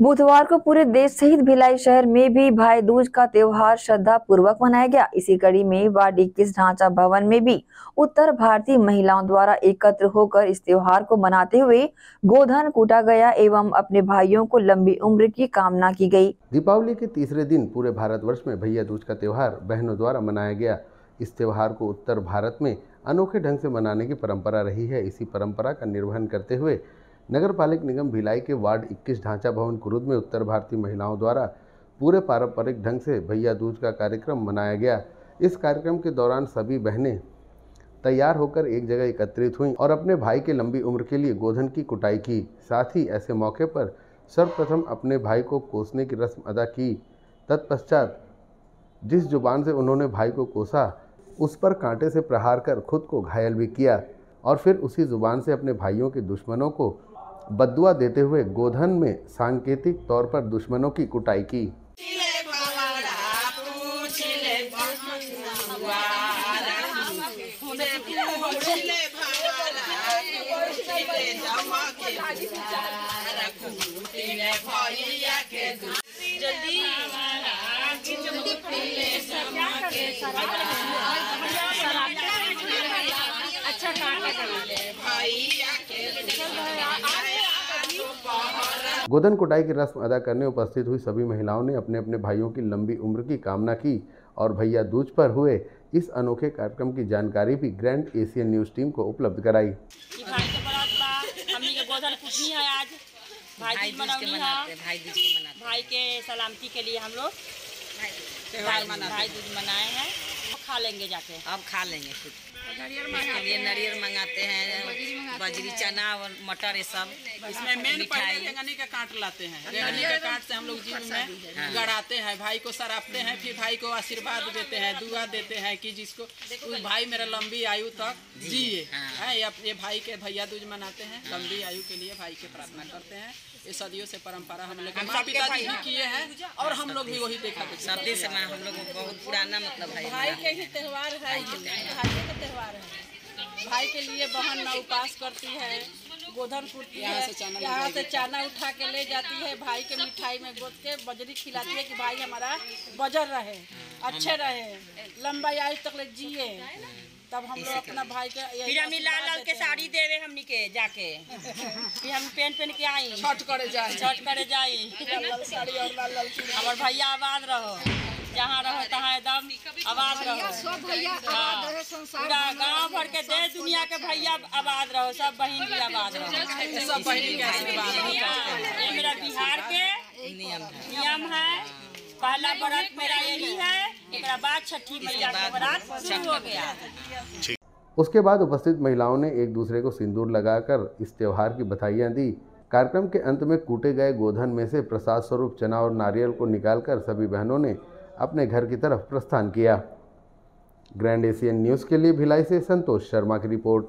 बुधवार को पूरे देश सहित भिलाई शहर में भी भाई दूज का त्योहार श्रद्धा पूर्वक मनाया गया। इसी कड़ी में वार्ड इक्कीस ढांचा भवन में भी उत्तर भारतीय महिलाओं द्वारा एकत्र होकर इस त्योहार को मनाते हुए गोधन कूटा गया एवं अपने भाइयों को लंबी उम्र की कामना की गई। दीपावली के तीसरे दिन पूरे भारतवर्ष में भैया दूज का त्यौहार बहनों द्वारा मनाया गया। इस त्यौहार को उत्तर भारत में अनोखे ढंग से मनाने की परंपरा रही है। इसी परंपरा का निर्वहन करते हुए नगर पालिक निगम भिलाई के वार्ड 21 ढांचा भवन कुरुद में उत्तर भारतीय महिलाओं द्वारा पूरे पारंपरिक ढंग से भैया दूज का कार्यक्रम मनाया गया। इस कार्यक्रम के दौरान सभी बहनें तैयार होकर एक जगह एकत्रित हुई और अपने भाई के लंबी उम्र के लिए गोधन की कुटाई की। साथ ही ऐसे मौके पर सर्वप्रथम अपने भाई को कोसने की रस्म अदा की। तत्पश्चात जिस ज़ुबान से उन्होंने भाई को कोसा, उस पर कांटे से प्रहार कर खुद को घायल भी किया और फिर उसी ज़ुबान से अपने भाइयों के दुश्मनों को बदुआ देते हुए गोधन में सांकेतिक तौर पर दुश्मनों की कुटाई की। गोधन कुटाई की रस्म अदा करने उपस्थित हुई सभी महिलाओं ने अपने अपने भाइयों की लंबी उम्र की कामना की और भैया दूज पर हुए। इस अनोखे कार्यक्रम की जानकारी भी ग्रैंड एशियन न्यूज़ टीम को उपलब्ध कराई। कि भाई है भाई के मनौनी मनाते है भाई दूज को मनाते। भाई के सलामती के लिए हम लोग त्योहार भाई दूज मनाए हैं। खा लेंगे जाके। अब खा लेंगे। खुद नारियल मंगाते हैं। बजरी चना और मटर ये सब। इसमें मेन पहले रेंगनी का काट लाते हैं। रेंगनी का काट से हम लोग जीव में गड़ाते हैं भाई को सरापते हैं फिर भाई को आशीर्वाद देते हैं दुआ देते हैं कि जिसको भाई मेरा लंबी आयु तक जिए। है। ये ये भाई के भैया दूज मनाते हैं लंबी आयु के लिए भाई के प्रार्थना करते हैं। ये सदियों से परंपरा हम लोग पिताजी भी किए हैं और हम लोग भी वही देखा सर्दी से हम लोग बहुत पुराना मतलब है भाई के ही त्यौहार है भाई के त्योहार है। भाई के लिए बहन न उपास करती है गोधन कुटती है यहाँ से चाना उठा के ले जाती है भाई के मिठाई में गोद के बजरी खिलाती है कि भाई हमारा बजर रहे अच्छे रहे लंबा आयु तक ले जिए। तब हम लोग अपना भाई के फिर हम लाल लाल के। साड़ी देवे हमनी के जाके। फिर हम पेन पेन के आई। छठ करे जाए छठ करे जाई। लाल लाल साड़ी और लाल लाल चूड़ी। हमार भैया आबाद रहो। जहाँ रहो। तहाँ एकदम आबाद रहो हाँ। पूरा गाँव भर के देश दुनिया के भैया आबाद रहो सब बहन भी आबाद रहो। सब बहनी के आशीर्वाद हाँ, ये मेरा बिहार के नियम है। नियम है पहला व्रत मेरा यही है। एक बाद छठी मैया का व्रत शुरू हो गया उसके बाद उपस्थित महिलाओं ने एक दूसरे को सिंदूर लगाकर इस त्यौहार की बधाइयाँ दी। कार्यक्रम के अंत में कूटे गए गोधन में से प्रसाद स्वरूप चना और नारियल को निकालकर सभी बहनों ने अपने घर की तरफ़ प्रस्थान किया। ग्रैंड एशियन न्यूज़ के लिए भिलाई से संतोष शर्मा की रिपोर्ट।